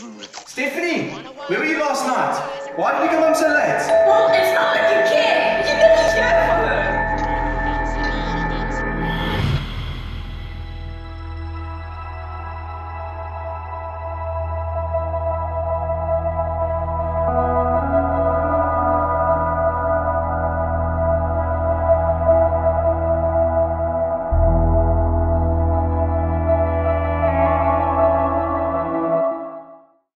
Stephanie, where were you last night? Why did you come home so late?